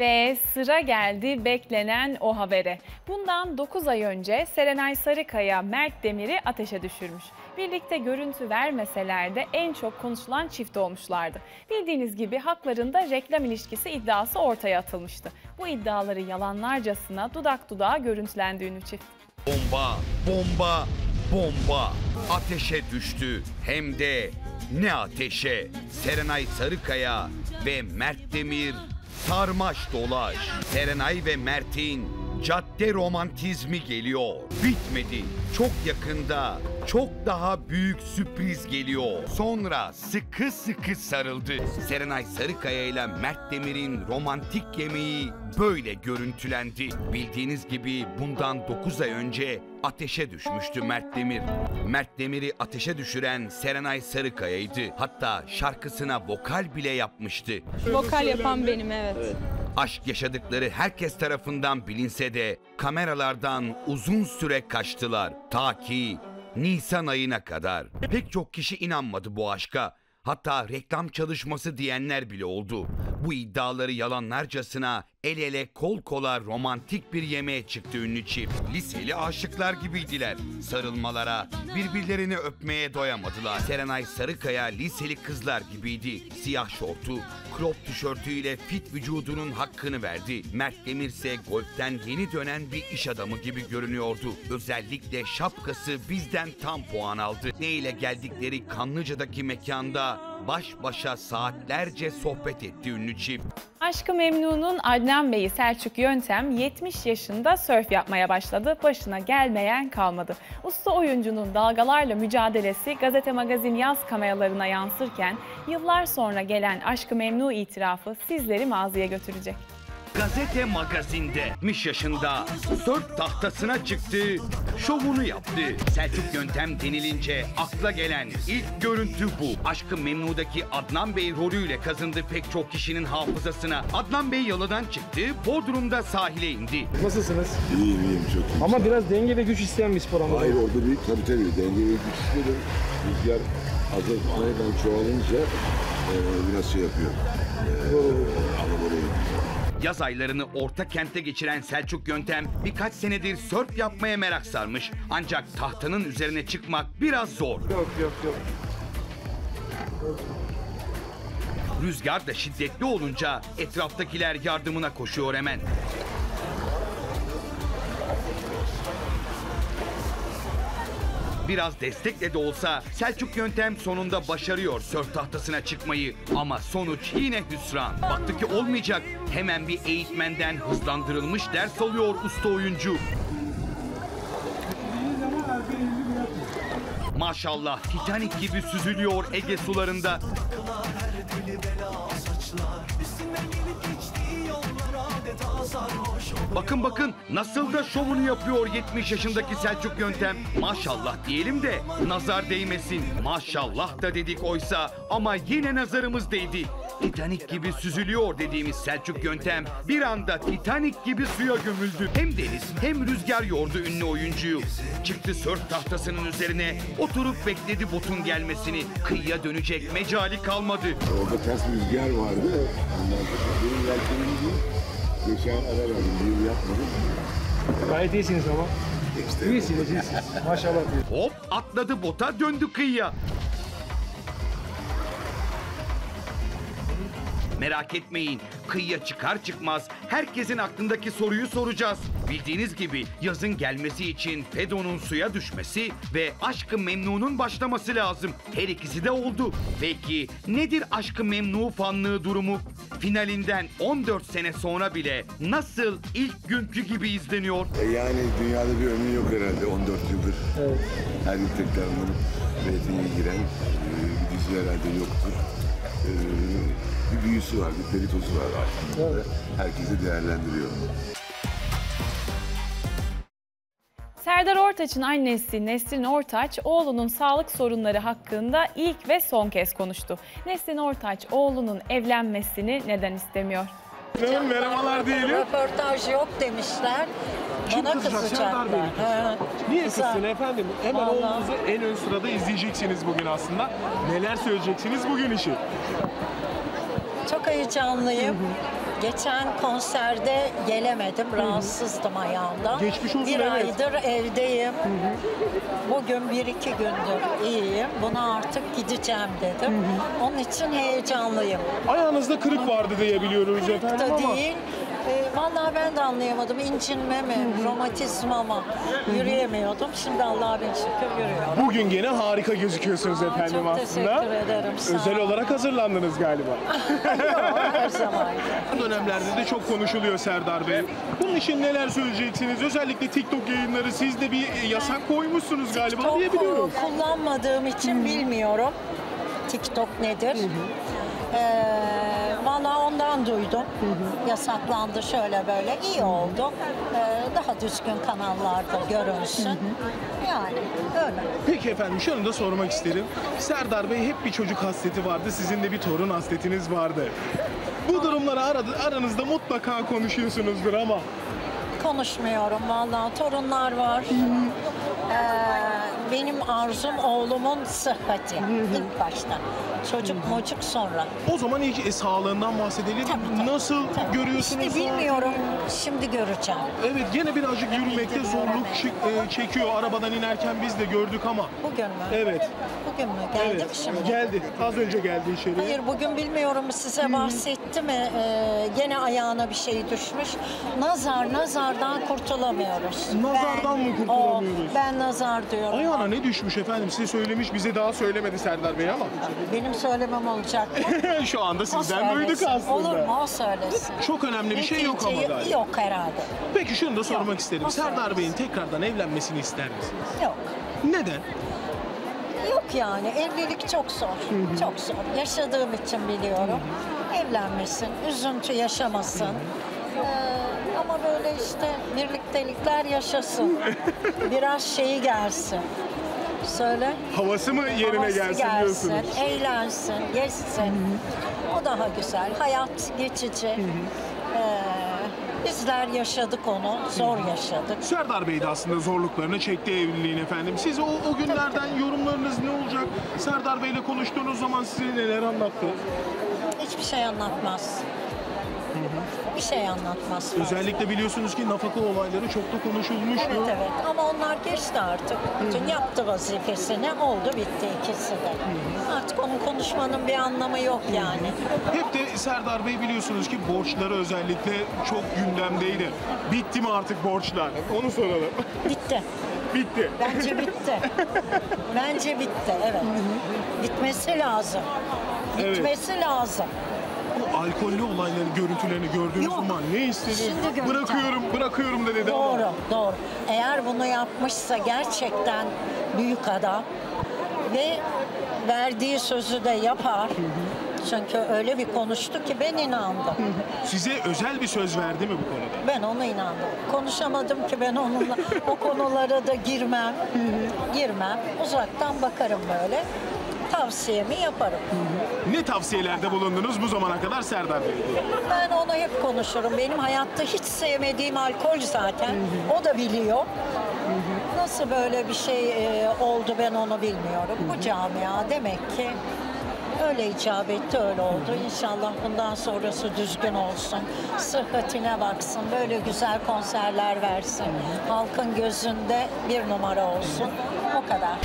Ve sıra geldi beklenen o habere. Bundan 9 ay önce Serenay Sarıkaya Mert Demir'i ateşe düşürmüş. Birlikte görüntü vermeseler de en çok konuşulan çift olmuşlardı. Bildiğiniz gibi haklarında reklam ilişkisi iddiası ortaya atılmıştı. Bu iddiaları yalanlarcasına dudak dudağa görüntülendi ünlü çift. Bomba, bomba, bomba. Ateşe düştü. Hem de ne ateşe. Serenay Sarıkaya ve Mert Demir sarmaş dolaş. Serenay ve Mert'in cadde romantizmi geliyor. Bitmedi. Çok yakında çok daha büyük sürpriz geliyor. Sonra sıkı sıkı sarıldı. Serenay Sarıkaya ile Mert Demir'in romantik yemeği böyle görüntülendi. Bildiğiniz gibi bundan 9 ay önce ateşe düşmüştü Mert Demir. Mert Demir'i ateşe düşüren Serenay Sarıkaya'ydı. Hatta şarkısına vokal bile yapmıştı. Vokal yapan benim evet. Aşk yaşadıkları herkes tarafından bilinse de kameralardan uzun süre kaçtılar. Ta ki Nisan ayına kadar. Pek çok kişi inanmadı bu aşka. Hatta reklam çalışması diyenler bile oldu. Bu iddiaları yalanlarcasına el ele kol kola romantik bir yemeğe çıktı ünlü çift. Liseli aşıklar gibiydiler. Sarılmalara, birbirlerini öpmeye doyamadılar. Serenay Sarıkaya liseli kızlar gibiydi. Siyah şortu, crop tişörtüyle fit vücudunun hakkını verdi. Mert Demir ise golften yeni dönen bir iş adamı gibi görünüyordu. Özellikle şapkası bizden tam puan aldı. Ne ile geldikleri Kanlıca'daki mekanda baş başa saatlerce sohbet etti ünlü çift. Aşkı Memnun'un Adnan Bey'i Selçuk Yöntem 70 yaşında sörf yapmaya başladı. Başına gelmeyen kalmadı. Usta oyuncunun dalgalarla mücadelesi gazete magazin yaz kameralarına yansırken yıllar sonra gelen Aşkı Memnu itirafı sizleri maziye götürecek. Gazete magazinde 70 yaşında sörf tahtasına çıktı, şovunu yaptı. Selçuk Yöntem denilince akla gelen ilk görüntü bu. Aşkı Memnu'daki Adnan Bey rolüyle kazındı pek çok kişinin hafızasına. Adnan Bey yalıdan çıktı, Bodrum'da sahile indi. Nasılsınız? İyiyim iyiyim çok iyi. Ama biraz denge ve güç isteyen bir spor ama. Hayır orada bir tabii tabii denge ve güç istedim. Rüzgar azal aniden çoğalınca e, biraz şey yapıyor. E, Yaz aylarını orta kentte geçiren Selçuk Yöntem birkaç senedir sörf yapmaya merak sarmış. Ancak tahtanın üzerine çıkmak biraz zor. Yok yok yok. Rüzgar da şiddetli olunca etraftakiler yardımına koşuyor hemen. Biraz destekle de olsa Selçuk Yöntem sonunda başarıyor sörf tahtasına çıkmayı. Ama sonuç yine hüsran. Baktı ki olmayacak. Hemen bir eğitmenden hızlandırılmış ders alıyor usta oyuncu. Maşallah Titanic gibi süzülüyor Ege sularında. Bakın bakın nasıl da şovunu yapıyor 70 yaşındaki Selçuk Yöntem. Maşallah diyelim de nazar değmesin. Maşallah da dedik oysa ama yine nazarımız değdi. Titanic gibi süzülüyor dediğimiz Selçuk Yöntem bir anda Titanic gibi suya gömüldü. Hem deniz hem rüzgar yordu ünlü oyuncuyu. Çıktı sörf tahtasının üzerine oturup bekledi botun gelmesini. Kıyıya dönecek mecali kalmadı. orada ters rüzgar vardı. Benim. Geçen ara verdim. Bir yıl yapmadım. Gayet iyisiniz ama. İyisiniz iyisiniz. Maşallah. Hop atladı bota döndü kıyıya. Merak etmeyin kıyıya çıkar çıkmaz herkesin aklındaki soruyu soracağız. Bildiğiniz gibi yazın gelmesi için Fedon'un suya düşmesi ve Aşkı Memnu'nun başlaması lazım. Her ikisi de oldu. Peki nedir Aşkı Memnu fanlığı durumu? Finalinden 14 sene sonra bile nasıl ilk günkü gibi izleniyor? E yani dünyada bir ömrü yok herhalde 14 yıldır. Evet. Her yıl tekrarlanıp reytinge giren e, bir dizi herhalde yoktur. E, bir büyüsü var, bir peritosu var aslında. Herkese değerlendiriyor. Serdar Ortaç'ın annesi Nesrin Ortaç, oğlunun sağlık sorunları hakkında ilk ve son kez konuştu. Nesrin Ortaç, oğlunun evlenmesini neden istemiyor? Merhabalar diyelim. Röportaj yok demişler. Kim Bana kızacak? Serdar kızacaklar. Bey mi Ha, Niye güzel. kızsın efendim? Hemen Vallahi. oğlunuzu en ön sırada izleyeceksiniz bugün aslında. Neler söyleyeceksiniz bugün için? Çok heyecanlıyım. Geçen konserde gelemedim. Rahatsızdım ayağımdan. Geçmiş olsun, Bir evet. aydır evdeyim. Bugün bir iki gündür iyiyim. Buna artık gideceğim dedim. Onun için heyecanlıyım. Ayağınızda kırık vardı diye biliyoruz Kırık efendim da ama değil. E, vallahi ben de anlayamadım. İncinme mi, romatizma mı? Yürüyemiyordum. Şimdi Allah'a bin şükür yürüyorum. bugün gene harika gözüküyorsunuz efendim Çok aslında. teşekkür ederim. Sağ Özel ol. olarak hazırlandınız galiba. Yok, her zaman. Bu dönemlerde de çok konuşuluyor Serdar Bey. Bunun için neler söyleyeceksiniz? Özellikle TikTok yayınları siz de bir e, yasak koymuşsunuz galiba diye biliyoruz. kullanmadığım için bilmiyorum. TikTok nedir? Ee, Valla ondan duydum. Yasaklandı şöyle böyle. iyi oldu. Ee, daha düzgün kanallarda görünsün. Yani öyle. Peki efendim şunu da sormak isterim. Serdar Bey hep bir çocuk hasreti vardı. Sizin de bir torun hasretiniz vardı. Bu durumları aradı, aranızda mutlaka konuşuyorsunuzdur ama Konuşmuyorum valla. Torunlar var. Ee, benim arzum oğlumun sıhhati. ilk başta. Çocuk mocuk sonra. o zaman ilk e, sağlığından bahsedelim. Tabii, tabii. Nasıl Tabii. görüyorsunuz? İşte bilmiyorum. Şimdi göreceğim. Evet gene birazcık yürümekte zorluk çı- e, çekiyor. Arabadan inerken biz de gördük ama. Bugün mü? Evet. Bugün mü? Geldi mi evet. şimdi? Geldi. Az önce geldi içeri. Hayır bugün bilmiyorum size bahsetti mi? Ee, gene ayağına bir şey düşmüş. Nazar, nazardan kurtulamıyoruz. Nazardan mı kurtulamıyoruz? O, ben nazar diyorum. Ayağına ne düşmüş efendim? Size söylemiş, bize daha söylemedi Serdar Bey ama. Benim söylemem olacak? Şu anda sizden duyduk aslında. Olur mu? O söylesin. Çok önemli bir şey yok ama galiba. Yok herhalde. Peki şunu da sormak Yok, isterim. Serdar. Bey'in tekrardan evlenmesini ister misiniz? Yok. Neden? Yok yani evlilik çok zor. Çok zor. Yaşadığım için biliyorum. Evlenmesin, üzüntü yaşamasın. Ee, ama böyle işte birliktelikler yaşasın. Biraz şeyi gelsin. Söyle. Havası mı yerine Havası gelsin, diyorsunuz? eğlensin, geçsin. O daha güzel. Hayat geçici. Ee, bizler yaşadık onu, zor yaşadık. Serdar Bey de aslında zorluklarını çekti evliliğin efendim. Siz o, o günlerden yorumlarınız ne olacak? Serdar Bey'le konuştuğunuz zaman size neler anlattı? Hiçbir şey anlatmaz. Bir şey anlatmaz. fazla. Özellikle biliyorsunuz ki nafaka olayları çok da konuşulmuştu. Evet evet ama onlar geçti artık. Bütün yaptı vazifesini oldu bitti ikisi de. Artık onun konuşmanın bir anlamı yok yani. Hep de Serdar Bey biliyorsunuz ki borçları özellikle çok gündemdeydi. Bitti mi artık borçlar? Onu soralım. Bitti. Bitti. Bence bitti. Bence bitti evet. Bitmesi lazım. Evet. Lazım. Bu alkollü olayların görüntülerini gördüğünüz Yok. zaman ne istedin? Şimdi göreceğim. Bırakıyorum, bırakıyorum dedi ama. Doğru, doğru. Eğer bunu yapmışsa gerçekten büyük adam ve verdiği sözü de yapar. Çünkü öyle bir konuştu ki ben inandım. Size özel bir söz verdi mi bu konuda? Ben ona inandım. Konuşamadım ki ben onunla. O konulara da girmem. Girmem. Uzaktan bakarım böyle. Tavsiyemi yaparım. Ne tavsiyelerde bulundunuz bu zamana kadar Serdar Bey? Ben onu hep konuşurum. Benim hayatta hiç sevmediğim alkol zaten. O da biliyor. Nasıl böyle bir şey e, oldu ben onu bilmiyorum. Bu camia demek ki öyle icap etti öyle oldu. İnşallah bundan sonrası düzgün olsun. Sıhhatine baksın. Böyle güzel konserler versin. Halkın gözünde bir numara olsun. O kadar.